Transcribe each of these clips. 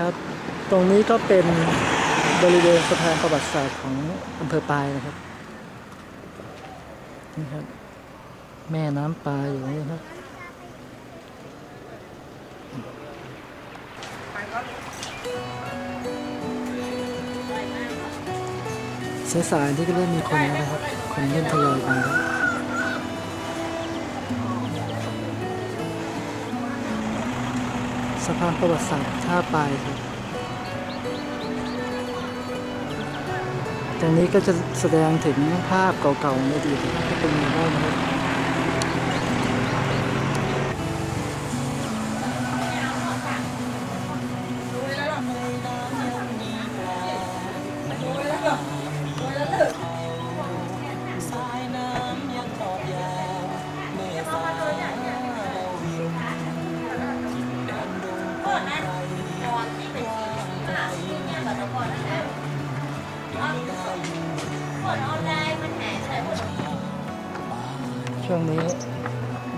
ครับ ตรงนี้ก็เป็นบริเวณสะพานประวัติศาสตร์ของอำเภอปายนะครับนี่ครับ แม่น้ำปลายอยู่นี้ครับสายๆที่ก็เริ่มมีคนแล้วนะครับ คนเริ่มทยอยมาแล้ว สะพานประวัติศาสตร์ท่าปลายครับตรงนี้ก็จะแสดงถึงภาพเก่าๆในอดีตนะครับก็เป็นได้นะครับ ช่วงนี้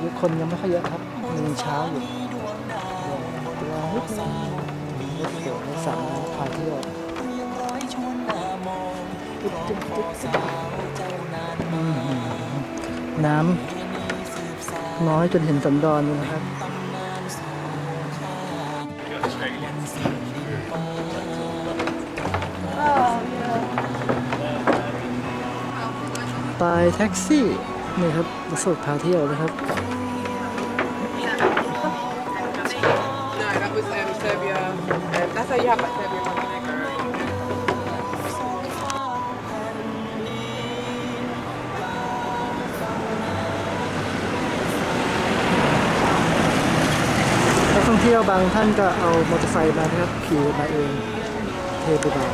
ยุคนยังไม่ค่อยเยอะครับมีเช้าอยู่ตัวนิดนึงรถเกี่ยวรถสั่งพาเที่ยวตุ๊บตุ๊บตุ๊บตุ๊บอืมน้ำน้อยจนเห็นสันดอนเลยนะครับ ลายแท็กซี่นี่ครับปรถสดพาเที่ยวนะครับ นักท่องเที่ยวบางท่านก็เอามอเตอร์ไซค์มานะครับขี่มาเองเทไปเบา